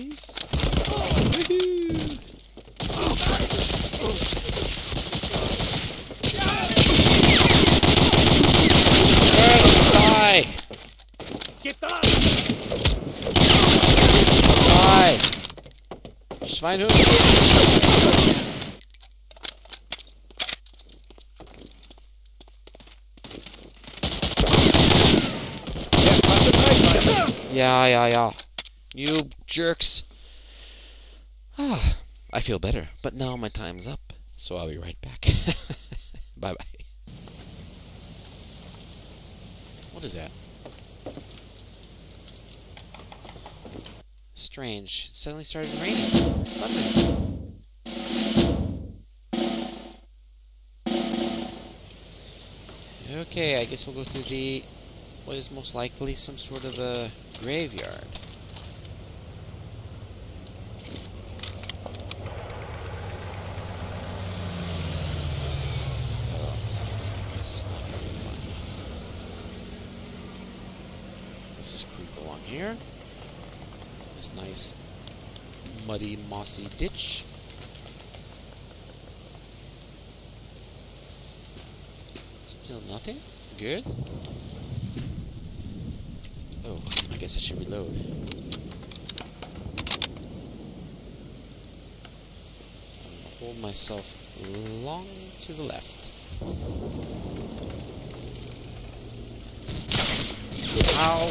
buddies. Woohoo! Die! Die! Schweinhund! Yeah, yeah, yeah. You jerks. Ah, I feel better, but now my time's up, so I'll be right back. bye bye. What is that? Strange. It suddenly started raining. Thunder. Okay, I guess we'll go through the what is most likely some sort of a graveyard. Oh, this is not very fun. Let's just creep along here. This nice muddy, mossy ditch. Still nothing? Good. Oh, I guess I should reload. Hold myself long to the left. Ow!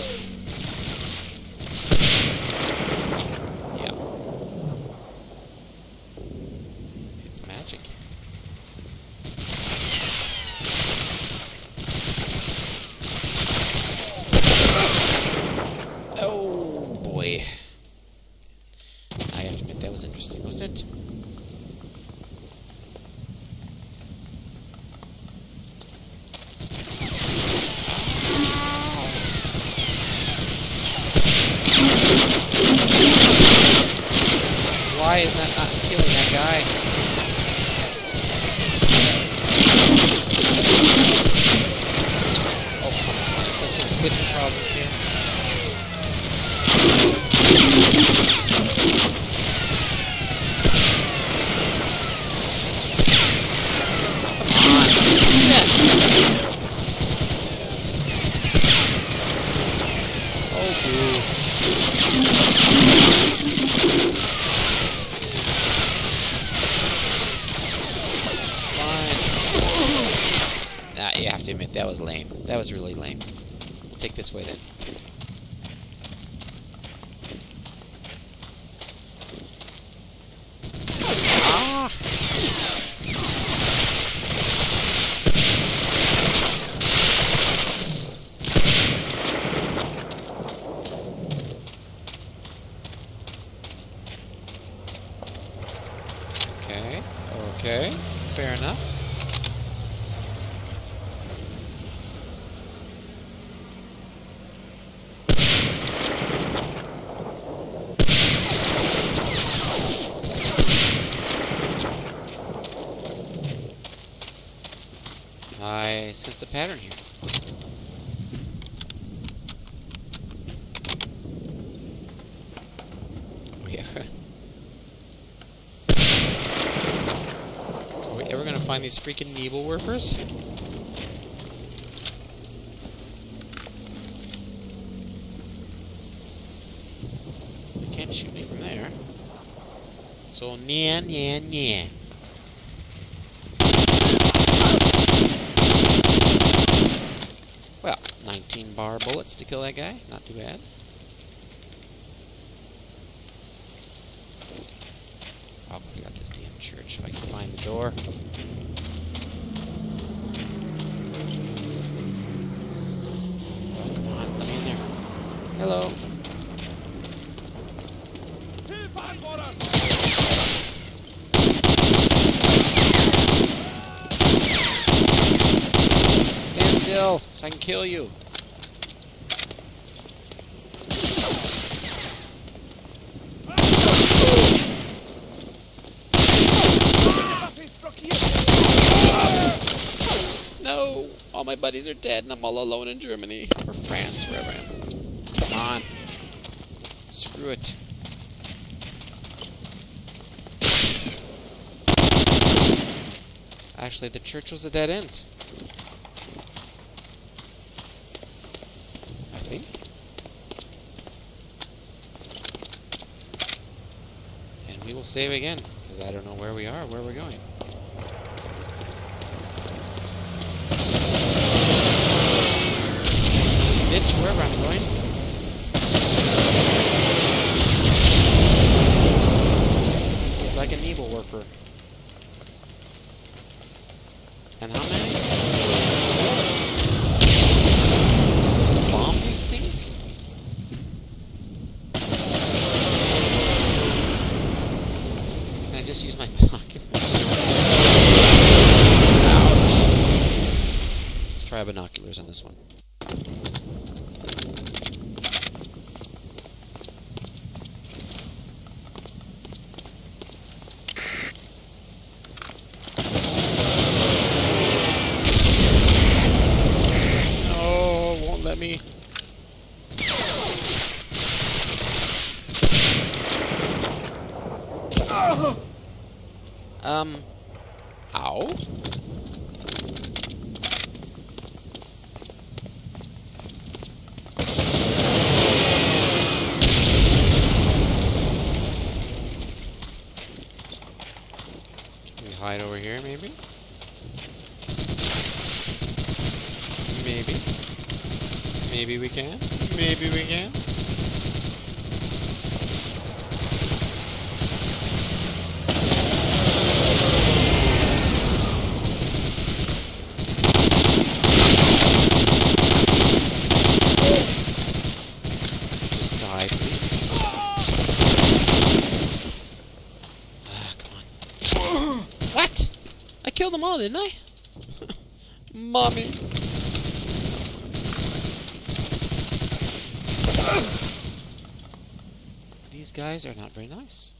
Yeah. It's magic. Oh boy. I have to admit that was interesting, wasn't it? Why is that not killing that guy? Oh, come on. There's some sort of glitching problems here. Come on. Yeah. Oh, boo. Fine. Nah, you have to admit, that was lame. That was really lame. Take this way then. Ah! Okay, okay, fair enough. Sense a pattern here. Yeah. Are we ever gonna find these freaking Nebelwerfers? They can't shoot me from there. So, nyan, nyan, nyan. Well, 19 BAR bullets to kill that guy. Not too bad. I'll clear out this damn church if I can find the door. Oh, come on. Get in there. Hello. Stand still so I can kill you. No! All my buddies are dead and I'm all alone in Germany. Or France, wherever I am. Come on. Screw it. Actually, the church was a dead end. I think. And we will save again, because I don't know where we are, where we're going. Wherever I'm going. Seems like a Nebelwerfer. And how many? To bomb these things? Can I just use my binoculars? Ouch! Let's try binoculars on this one. Oh, won't let me. Um. Ow. Can we hide over here, maybe? Maybe. Maybe we can. Maybe we can. Just die, please. Ah, come on. What? I killed them all, didn't I? Mommy. These guys are not very nice.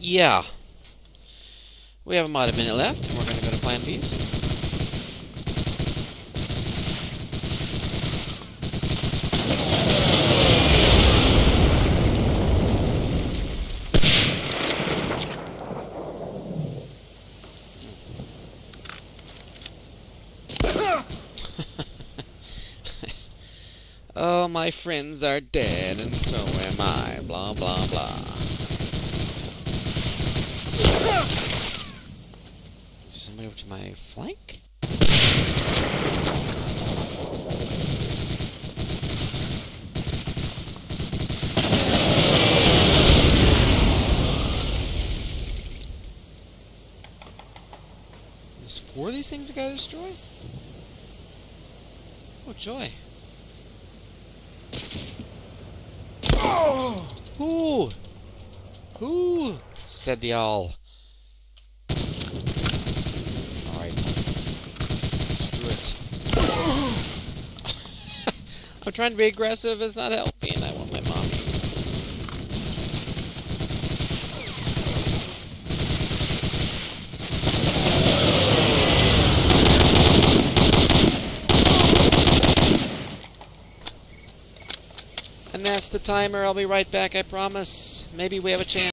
Yeah. We have about a minute left, and we're going to go to Plan B's. oh, my friends are dead, and so am I. Blah, blah, blah. Is there somebody over to my flank? There's four of these things I gotta destroy? Oh, joy. Oh! Ooh! Ooh! Said the owl. Alright. Screw it. I'm trying to be aggressive, it's not helping. I want my mommy. And that's the timer. I'll be right back, I promise. Maybe we have a chance.